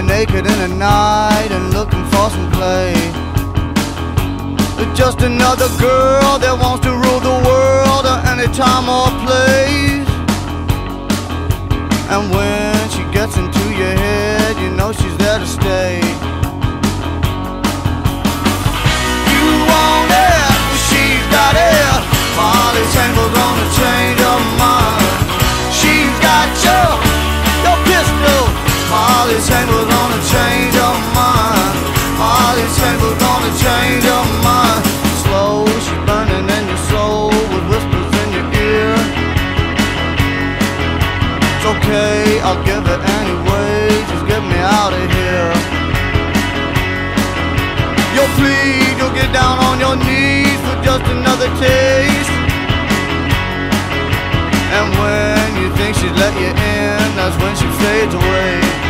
but naked in the night and looking for some play. Just another girl that wants to rule the world at any time or place. And when she gets into your head, you know she's there to stay. You want it, she's got it. Molly Tangle's gonna change her pistol. Molly Tangle's gonna change her mind. Molly Tangle's gonna change her mind. Slow, she's burning in your soul with whispers in your ear. It's okay, I'll give it anyway. Just get me out of here. You'll plead, you'll get down on your knees for just another taste. Think she's let you in, that's when she fades away.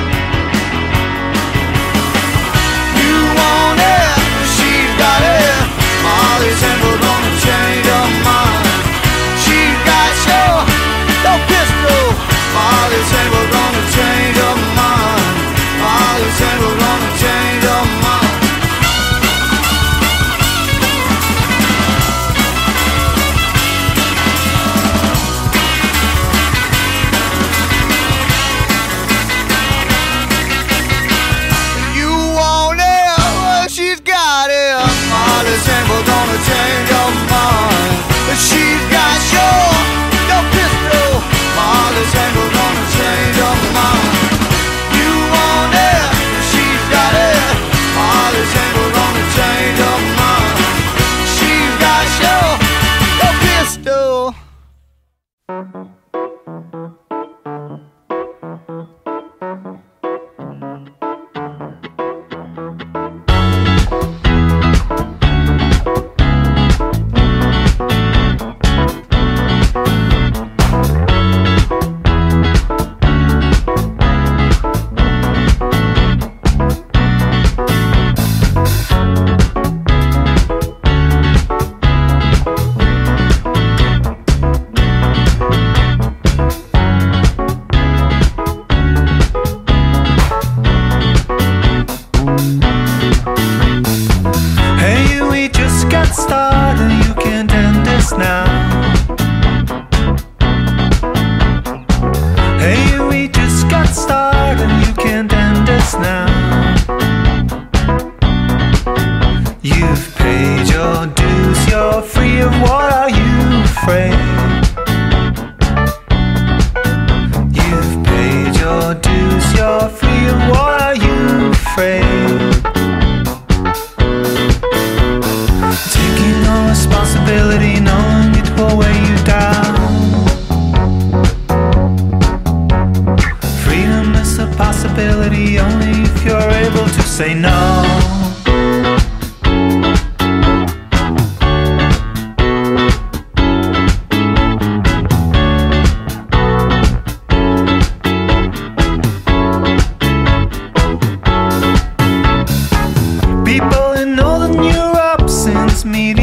Since medieval